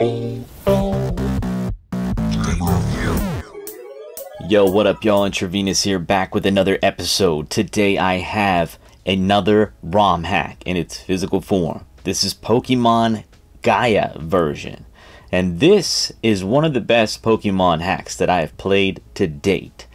Yo, what up, y'all? Intravenus here, back with another episode. Today I have another ROM hack in its physical form. This is Pokemon Gaia version. And this is one of the best Pokemon hacks that I have played to date.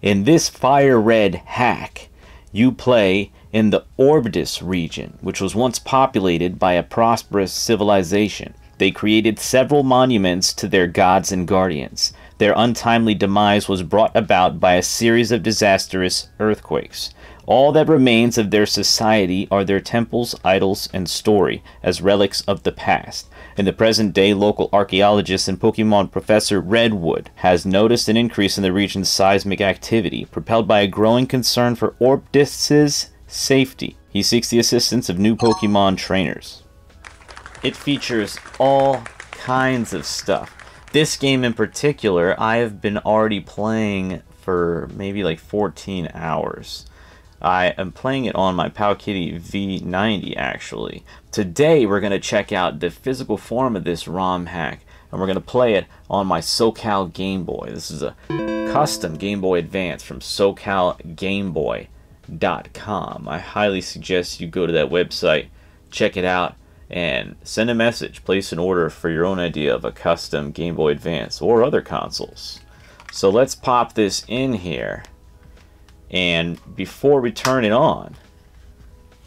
In this Fire Red hack, you play in the Orbtus region, which was once populated by a prosperous civilization. They created several monuments to their gods and guardians. Their untimely demise was brought about by a series of disastrous earthquakes. All that remains of their society are their temples, idols, and story as relics of the past. In the present day, local archaeologist and Pokemon professor Redwood has noticed an increase in the region's seismic activity, propelled by a growing concern for Orbtus' safety. He seeks the assistance of new Pokemon trainers. It features all kinds of stuff. This game in particular, I have been already playing for maybe like 14 hours. I am playing it on my Powkiddy V90 actually. Today we're going to check out the physical form of this ROM hack and we're going to play it on my SoCal Game Boy. This is a custom Game Boy Advance from SoCalGameBoy.com. I highly suggest you go to that website, check it out, and send a message, place an order for your own idea of a custom Game Boy Advance or other consoles. So let's pop this in here. And before we turn it on,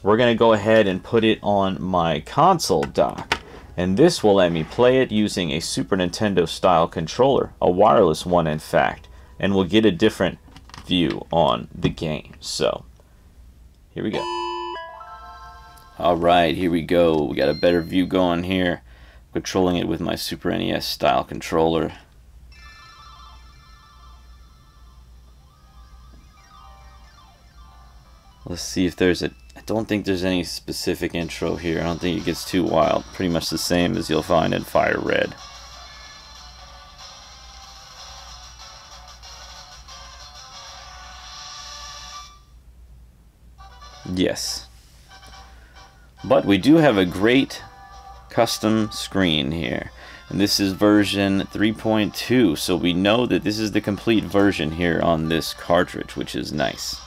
we're going to go ahead and put it on my console dock. And this will let me play it using a Super Nintendo style controller, a wireless one in fact, and we'll get a different view on the game. So, here we go. Alright, here we go. We got a better view going here. Controlling it with my Super NES style controller. Let's see if there's a... I don't think there's any specific intro here. I don't think it gets too wild. Pretty much the same as you'll find in Fire Red. Yes. But we do have a great custom screen here. And this is version 3.2, so we know that this is the complete version here on this cartridge, which is nice.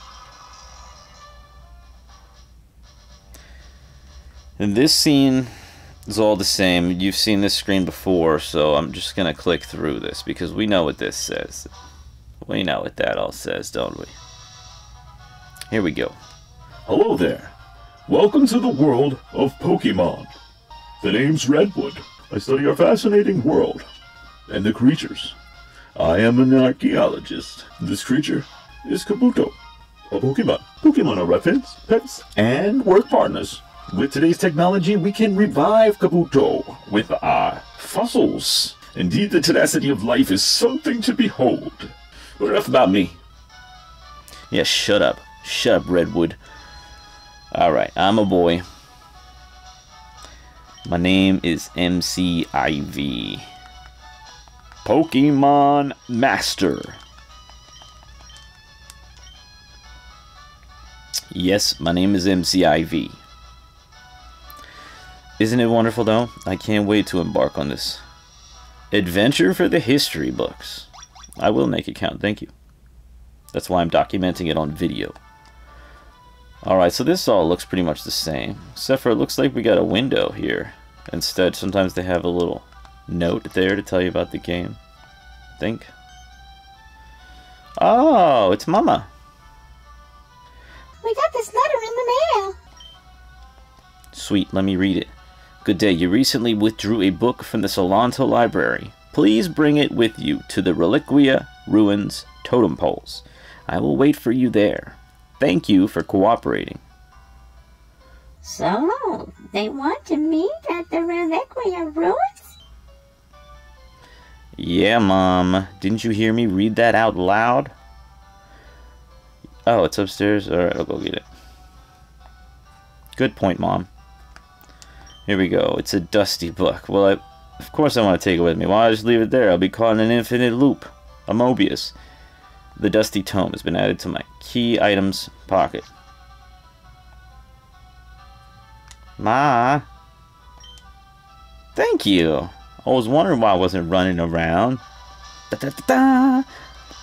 And this scene is all the same. You've seen this screen before, so I'm just going to click through this because we know what this says. We know what that all says, don't we? Here we go. Hello there. Welcome to the world of Pokemon. The name's Redwood. I study our fascinating world and the creatures. I am an archaeologist. This creature is Kabuto, a Pokemon. Pokemon are friends, pets, and work partners. With today's technology, we can revive Kabuto with our fossils. Indeed, the tenacity of life is something to behold. But enough about me. Yeah, shut up. Shut up, Redwood. Alright, I'm a boy. My name is MCIV. Pokemon Master. Yes, my name is MCIV. Isn't it wonderful though? I can't wait to embark on this adventure for the history books. I will make it count, thank you. That's why I'm documenting it on video. Alright, so this all looks pretty much the same. Except for it looks like we got a window here. Instead, sometimes they have a little note there to tell you about the game. I think. Oh, it's Mama. We got this letter in the mail. Sweet, let me read it. Good day, you recently withdrew a book from the Solanto Library. Please bring it with you to the Reliquia Ruins Totem Poles. I will wait for you there. Thank you for cooperating. So, they want to meet at the Reliquia Ruins? Yeah, Mom. Didn't you hear me read that out loud? Oh, it's upstairs? Alright, I'll go get it. Good point, Mom. Here we go. It's a dusty book. Well, I, of course I want to take it with me. Why don't I just leave it there? I'll be caught in an infinite loop. A Mobius. The dusty tome has been added to my key items pocket. Ma. Thank you. I was wondering why I wasn't running around. Da da da da.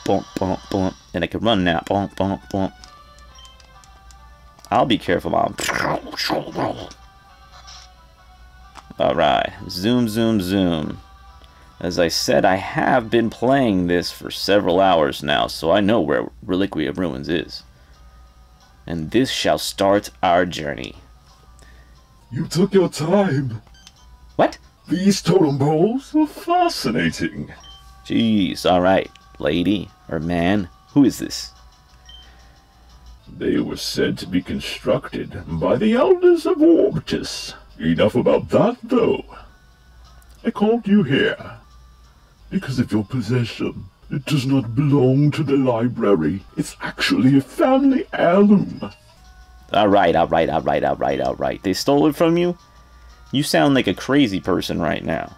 Bump, bump, bump. And I can run now. Bump, bump, bump. I'll be careful, Mom. Alright. Zoom, zoom, zoom. As I said, I have been playing this for several hours now, so I know where Reliquia of Ruins is. And this shall start our journey. You took your time. What? These totem poles are fascinating. Jeez, alright. Lady, or man, who is this? They were said to be constructed by the elders of Orbtus. Enough about that, though. I called you here because of your possession. It does not belong to the library. It's actually a family heirloom. Alright, alright, alright, alright, alright. They stole it from you? You sound like a crazy person right now.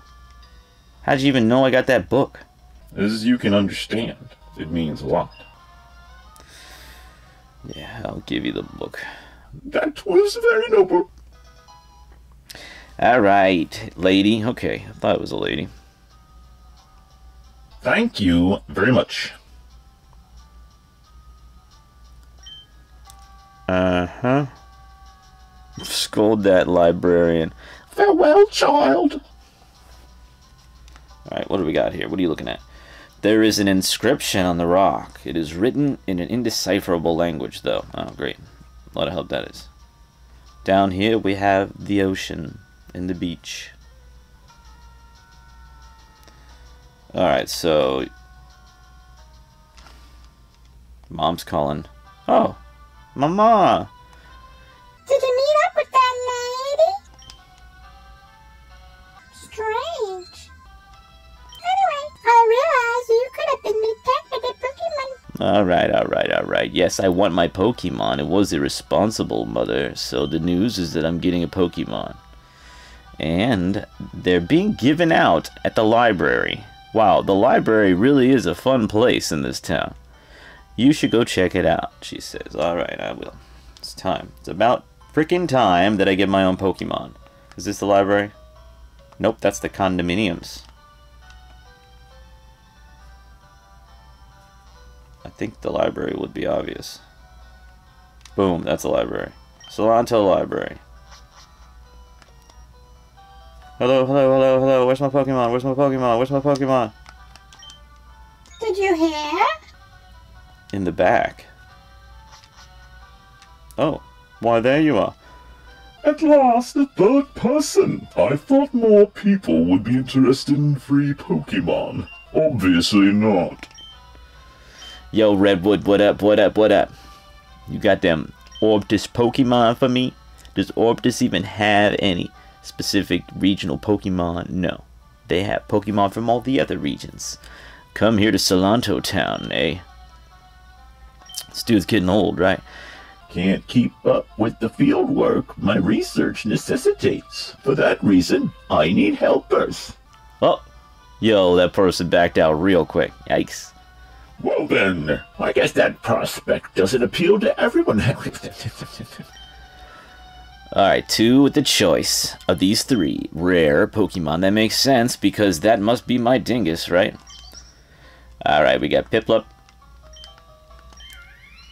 How'd you even know I got that book? As you can understand, it means a lot. Yeah, I'll give you the book. That was very noble. Alright, lady. Okay, I thought it was a lady. Thank you very much. Uh huh. Scold that librarian. Farewell, child. Alright, what do we got here? What are you looking at? There is an inscription on the rock. It is written in an indecipherable language, though. Oh, great. A lot of help that is. Down here we have the ocean and the beach. Alright, so. Mom's calling. Oh, Mama! Did you meet up with that lady? Strange. Anyway, I realize you could have been detected at Pokemon. Alright, alright, alright. Yes, I want my Pokemon. It was irresponsible, Mother. So the news is that I'm getting a Pokemon. And they're being given out at the library. Wow, the library really is a fun place in this town. You should go check it out, she says. Alright, I will. It's time. It's about freaking time that I get my own Pokemon. Is this the library? Nope, that's the condominiums. I think the library would be obvious. Boom, that's a library. Solanto Library. Hello, hello, hello, hello. Where's my Pokemon? Where's my Pokemon? Where's my Pokemon? Did you hear? In the back. Oh, why there you are. At last, a third person. I thought more people would be interested in free Pokemon. Obviously not. Yo, Redwood, what up, what up, what up? You got them Orbtus Pokemon for me? Does Orbtus even have any specific regional Pokemon? No. They have Pokemon from all the other regions. Come here to Solanto Town, eh? This dude's getting old, right? Can't keep up with the field work my research necessitates. For that reason, I need helpers. Oh, yo, that person backed out real quick. Yikes. Well then, I guess that prospect doesn't appeal to everyone. Alright, two with the choice of these three rare Pokemon. That makes sense because that must be my dingus, right? Alright, we got Piplup.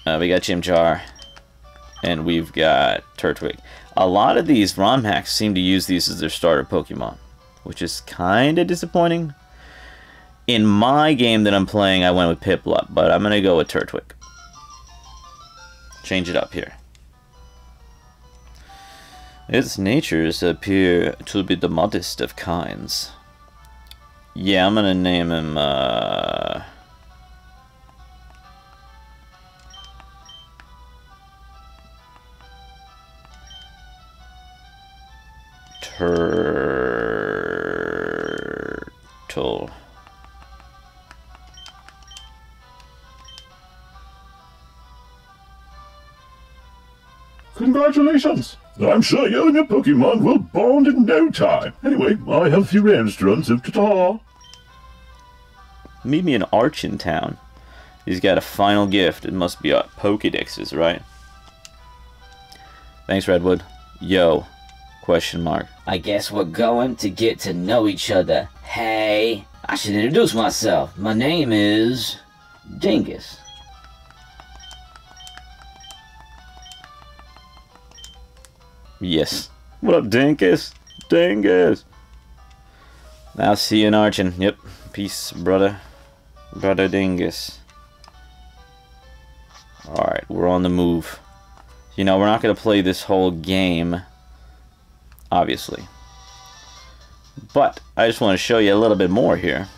Uh, we got Chimchar. And we've got Turtwig. A lot of these ROM hacks seem to use these as their starter Pokemon, which is kind of disappointing. In my game that I'm playing, I went with Piplup, but I'm going to go with Turtwig. Change it up here. Its natures appear to be the modest of kinds. Yeah, I'm gonna name him, uh... Turtle. Congratulations! I'm sure you and your Pokemon will bond in no time. Anyway, I have a few errands to run, so ta-ta! Meet me in Archin Town. He's got a final gift. It must be a Pokedexes, right? Thanks, Redwood. Yo, Question mark. I guess we're going to get to know each other. Hey, I should introduce myself. My name is Dingus. Yes. What up, Dinkus? Dingus. I'll see you in Archon. Yep. Peace, brother. Brother Dingus. Alright, we're on the move. You know, we're not going to play this whole game, obviously. But, I just want to show you a little bit more here.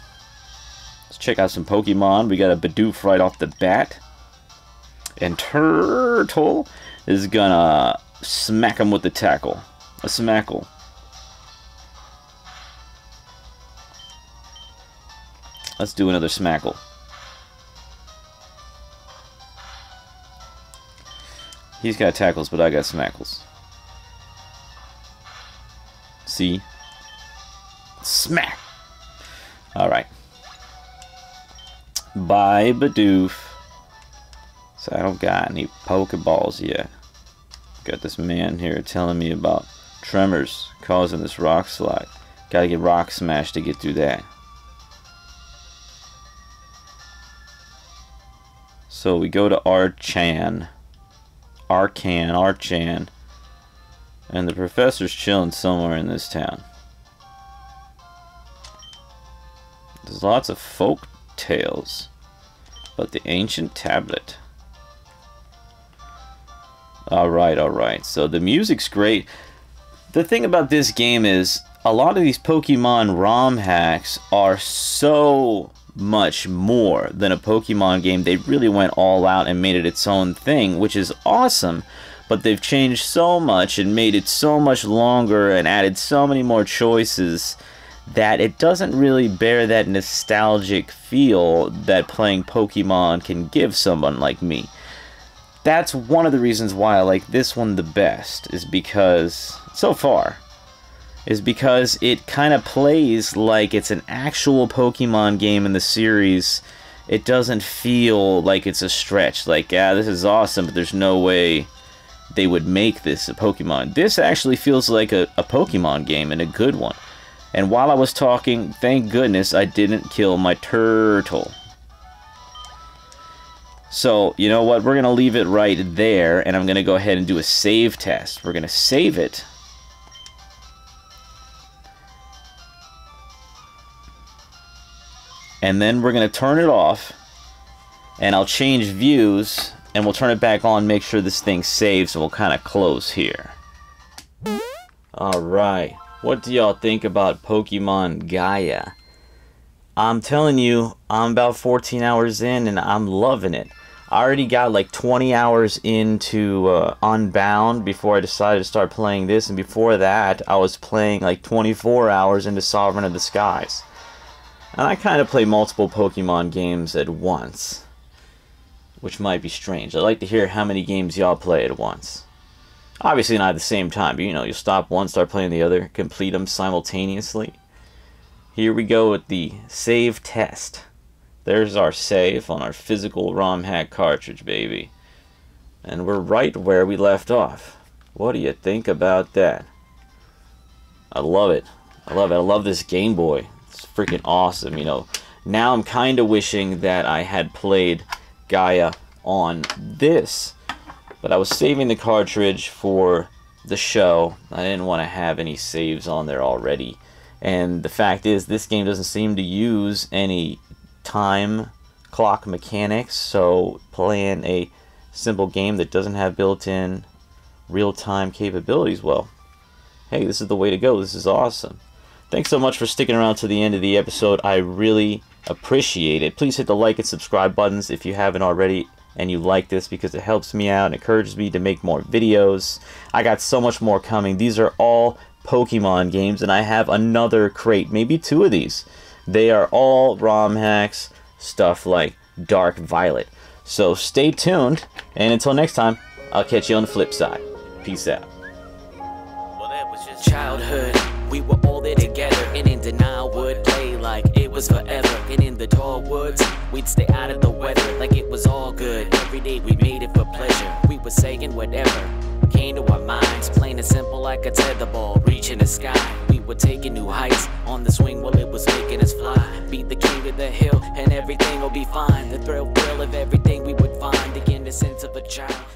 Let's check out some Pokemon. We got a Bidoof right off the bat. And Turtle is gonna smack him with the tackle. A smackle. Let's do another smackle. He's got tackles, but I got smackles. See? Smack! Alright. Bye, Bidoof. So I don't got any Pokeballs yet. Got this man here telling me about tremors causing this rock slide. Gotta get rock smashed to get through that. So we go to Archan. Arcan, Archan. And the professor's chilling somewhere in this town. There's lots of folk tales. But the ancient tablet. Alright, alright. So the music's great. The thing about this game is a lot of these Pokemon ROM hacks are so much more than a Pokemon game. They really went all out and made it its own thing, which is awesome. But they've changed so much and made it so much longer and added so many more choices that it doesn't really bear that nostalgic feel that playing Pokemon can give someone like me. That's one of the reasons why I like this one the best, is because, so far, is because it kind of plays like it's an actual Pokemon game in the series. It doesn't feel like it's a stretch, like, yeah, this is awesome, but there's no way they would make this a Pokemon. This actually feels like a, a Pokemon game and a good one. And while I was talking, thank goodness I didn't kill my turtle. So, you know what? We're going to leave it right there, and I'm going to go ahead and do a save test. We're going to save it. And then we're going to turn it off, and I'll change views, and we'll turn it back on, make sure this thing saves, and we'll kind of close here. Alright. What do y'all think about Pokemon Gaia? I'm telling you, I'm about 14 hours in and I'm loving it. I already got like 20 hours into uh, Unbound before I decided to start playing this, and before that, I was playing like 24 hours into Sovereign of the Skies. And I kind of play multiple Pokemon games at once, which might be strange. I'd like to hear how many games y'all play at once. Obviously not at the same time, but you know, you'll stop one, start playing the other, complete them simultaneously. Here we go with the save test. There's our save on our physical ROM hack cartridge, baby. And we're right where we left off. What do you think about that? I love it. I love it. I love this Game Boy. It's freaking awesome, you know. Now I'm kind of wishing that I had played Gaia on this. But I was saving the cartridge for the show. I didn't want to have any saves on there already. And the fact is, this game doesn't seem to use any time clock mechanics, so playing a simple game that doesn't have built-in real-time capabilities, well, hey, this is the way to go. This is awesome. Thanks so much for sticking around to the end of the episode. I really appreciate it. Please hit the like and subscribe buttons if you haven't already and you like this because it helps me out and encourages me to make more videos. I got so much more coming. These are all Pokemon games and I have another crate, maybe two of these. They are all ROM hacks, stuff like Dark Violet. So stay tuned and until next time, I'll catch you on the flip side. Peace out. Well, that was just childhood. We were all there together and in denial would play like was. forever. And in the tall woods, we'd stay out of the weather like it was all good. Every day we made it for pleasure. We were saying whatever came to our minds, plain and simple like a tetherball reaching the sky. We were taking new heights on the swing while it was making us fly. Beat the king of the hill and everything will be fine. The thrill, thrill of everything we would find. again—the innocence of a child.